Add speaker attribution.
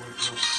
Speaker 1: with